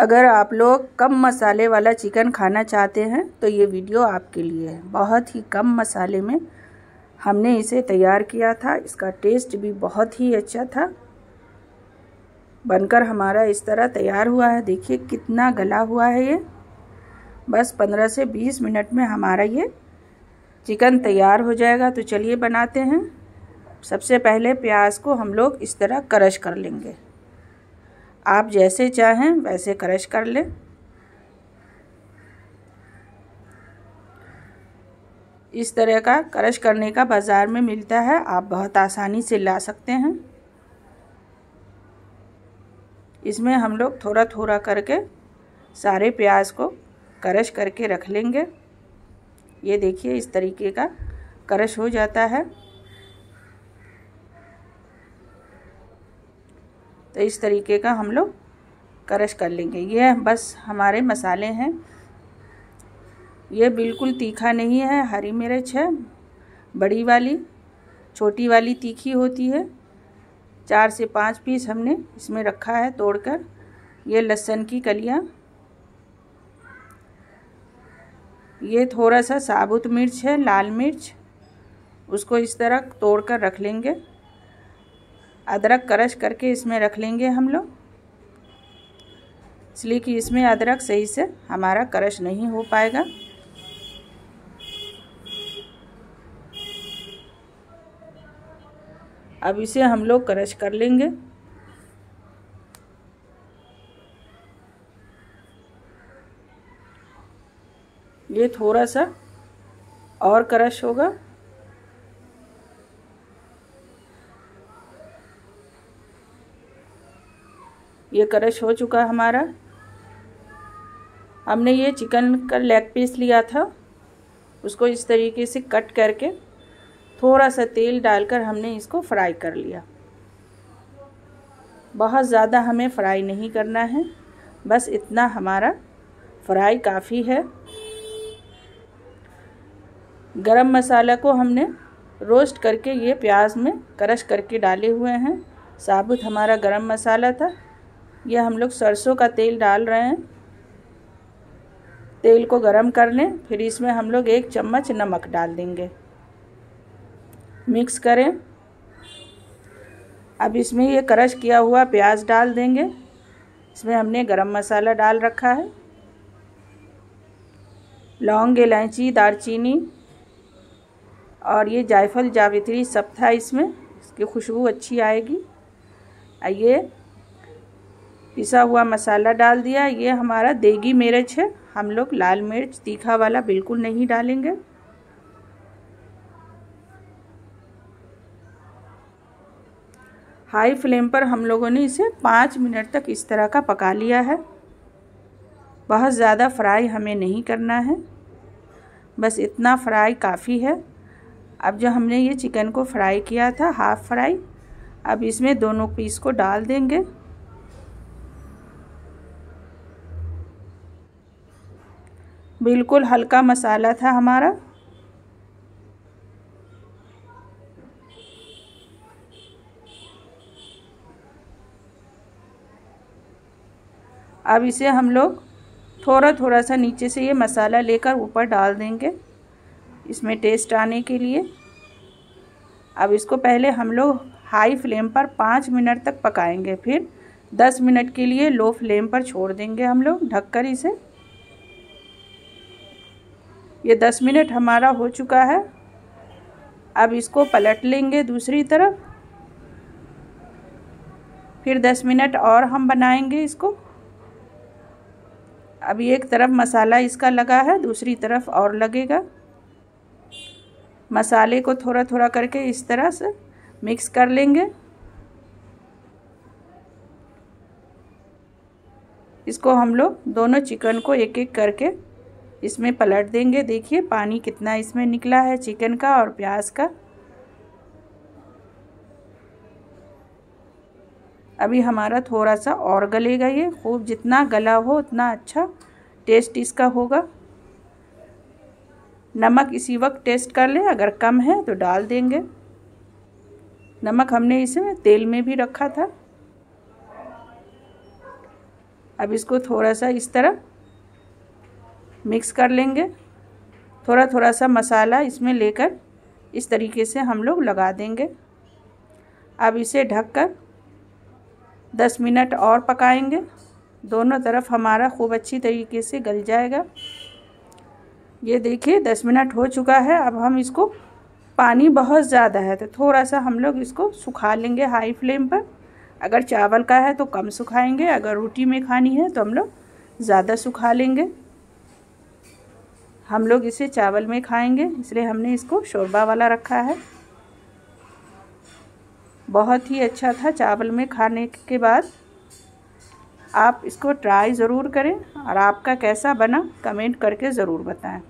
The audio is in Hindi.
अगर आप लोग कम मसाले वाला चिकन खाना चाहते हैं तो ये वीडियो आपके लिए है। बहुत ही कम मसाले में हमने इसे तैयार किया था। इसका टेस्ट भी बहुत ही अच्छा था। बनकर हमारा इस तरह तैयार हुआ है। देखिए, कितना गला हुआ है ये। बस पंद्रह से बीस मिनट में हमारा ये चिकन तैयार हो जाएगा। तो चलिए बनाते हैं। सबसे पहले प्याज को हम लोग इस तरह क्रश कर लेंगे। आप जैसे चाहें, वैसे क्रश कर लें। इस तरह का क्रश करने का बाज़ार में मिलता है। आप बहुत आसानी से ला सकते हैं। इसमें हम लोग थोड़ा थोड़ा करके सारे प्याज को क्रश करके रख लेंगे। ये देखिए, इस तरीके का क्रश हो जाता है। तो इस तरीके का हम लोग क्रश कर लेंगे। ये बस हमारे मसाले हैं। ये बिल्कुल तीखा नहीं है, हरी मिर्च है, बड़ी वाली, छोटी वाली तीखी होती है। चार से पाँच पीस हमने इसमें रखा है तोड़कर। ये लहसुन की कलियाँ। ये थोड़ा सा साबुत मिर्च है, लाल मिर्च। उसको इस तरह तोड़ कर रख लेंगे। अदरक क्रश करके इसमें रख लेंगे हम लोग। इसलिए कि इसमें अदरक सही से हमारा क्रश नहीं हो पाएगा। अब इसे हम लोग क्रश कर लेंगे। ये थोड़ा सा और क्रश होगा। ये क्रश हो चुका हमारा। हमने ये चिकन का लेग पीस लिया था। उसको इस तरीके से कट करके थोड़ा सा तेल डालकर हमने इसको फ्राई कर लिया। बहुत ज़्यादा हमें फ्राई नहीं करना है। बस इतना हमारा फ्राई काफ़ी है। गरम मसाला को हमने रोस्ट करके ये प्याज में क्रश करके डाले हुए हैं। साबुत हमारा गरम मसाला था। ये हम लोग सरसों का तेल डाल रहे हैं। तेल को गरम कर लें, फिर इसमें हम लोग एक चम्मच नमक डाल देंगे। मिक्स करें। अब इसमें ये क्रश किया हुआ प्याज डाल देंगे। इसमें हमने गरम मसाला डाल रखा है। लौंग, इलायची, दालचीनी और ये जायफल जावित्री सब था इसमें। इसकी खुशबू अच्छी आएगी। ये पिसा हुआ मसाला डाल दिया, ये हमारा देगी मिर्च है। हम लोग लाल मिर्च, तीखा वाला बिल्कुल नहीं डालेंगे। हाई फ्लेम पर हम लोगों ने इसे पाँच मिनट तक इस तरह का पका लिया है। बहुत ज़्यादा फ्राई हमें नहीं करना है। बस इतना फ्राई काफ़ी है। अब जो हमने ये चिकन को फ्राई किया था, हाफ़ फ्राई, अब इसमें दोनों पीस को डाल देंगे। बिल्कुल हल्का मसाला था हमारा। अब इसे हम लोग थोड़ा थोड़ा सा नीचे से ये मसाला लेकर ऊपर डाल देंगे, इसमें टेस्ट आने के लिए। अब इसको पहले हम लोग हाई फ्लेम पर पाँच मिनट तक पकाएँगे, फिर दस मिनट के लिए लो फ्लेम पर छोड़ देंगे हम लोग, ढककर इसे। ये दस मिनट हमारा हो चुका है। अब इसको पलट लेंगे दूसरी तरफ़। फिर दस मिनट और हम बनाएँगे इसको। अब एक तरफ़ मसाला इसका लगा है, दूसरी तरफ़ और लगेगा। मसाले को थोड़ा थोड़ा करके इस तरह से मिक्स कर लेंगे। इसको हम लोग दोनों चिकन को एक एक करके इसमें पलट देंगे। देखिए, पानी कितना इसमें निकला है, चिकन का और प्याज का। अभी हमारा थोड़ा सा और गलेगा ये। खूब जितना गला हो, उतना अच्छा टेस्ट इसका होगा। नमक इसी वक्त टेस्ट कर ले। अगर कम है तो डाल देंगे। नमक हमने इसे तेल में भी रखा था। अब इसको थोड़ा सा इस तरह मिक्स कर लेंगे। थोड़ा थोड़ा सा मसाला इसमें लेकर इस तरीके से हम लोग लगा देंगे। अब इसे ढककर 10 मिनट और पकाएँगे। दोनों तरफ़ हमारा खूब अच्छी तरीके से गल जाएगा। ये देखिए 10 मिनट हो चुका है। अब हम इसको पानी बहुत ज़्यादा है तो थोड़ा सा हम लोग इसको सुखा लेंगे हाई फ्लेम पर। अगर चावल का है तो कम सुखाएँगे, अगर रोटी में खानी है तो हम लोग ज़्यादा सुखा लेंगे। हम लोग इसे चावल में खाएँगे, इसलिए हमने इसको शोरबा वाला रखा है। बहुत ही अच्छा था चावल में खाने के बाद। आप इसको ट्राई ज़रूर करें और आपका कैसा बना, कमेंट करके ज़रूर बताएँ।